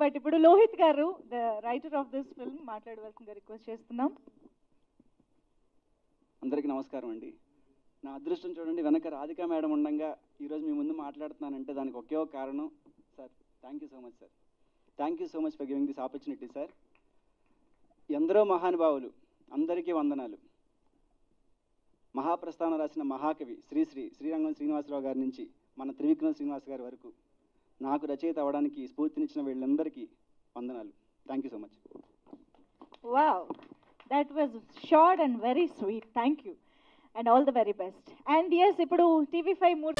But ఇప్పుడు Lohith garu the writer of this film మాట్లాడవలసిందిగా request చేస్తున్నాం. అందరికీ నమస్కారం అండి. నా అదృష్టం చూడండి వెనక రాధిక మేడం ఉండగా ఈరోజు మీ ముందు మాట్లాడుతున్నానంటే దానికి ఒకే ఒక కారణం sir thank you so much sir. Thank you so much for giving this opportunity sir. ఎందరో మహానుభావులు అందరికీ వందనాలు. మహాప్రస్థానం రాసిన మహాకవి శ్రీశ్రీ శ్రీరంగం శ్రీనివాసరావు గారి నుంచి మన త్రివిక్రమ శ్రీనివాస్ గారి వరకు నాకు రచయిత అవ్వడానికి స్ఫూర్తినిచ్చిన వీళ్ళందరికీ వందనాలు. Thank you so much wow that was short and very sweet thank you and all the very best and yes ఇప్పుడు టీవీ ఫైవ్ మూడు